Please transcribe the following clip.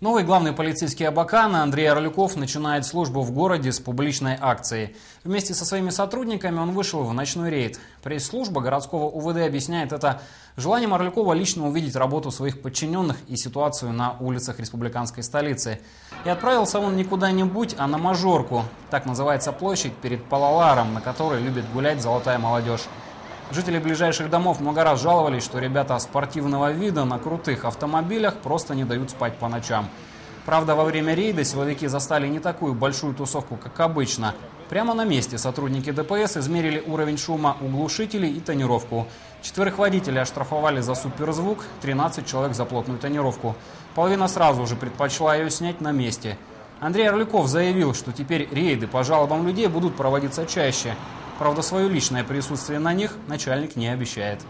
Новый главный полицейский Абакана Андрей Орлюков начинает службу в городе с публичной акцией. Вместе со своими сотрудниками он вышел в ночной рейд. Пресс-служба городского УВД объясняет это желанием Орлюкова лично увидеть работу своих подчиненных и ситуацию на улицах республиканской столицы. И отправился он не куда-нибудь, а на Мажорку. Так называется площадь перед Палаларом, на которой любит гулять золотая молодежь. Жители ближайших домов много раз жаловались, что ребята спортивного вида на крутых автомобилях просто не дают спать по ночам. Правда, во время рейда силовики застали не такую большую тусовку, как обычно. Прямо на месте сотрудники ДПС измерили уровень шума у глушителей и тонировку. Четверых водителей оштрафовали за суперзвук, 13 человек за плотную тонировку. Половина сразу же предпочла ее снять на месте. Андрей Орлюков заявил, что теперь рейды по жалобам людей будут проводиться чаще. Правда, свое личное присутствие на них начальник не обещает.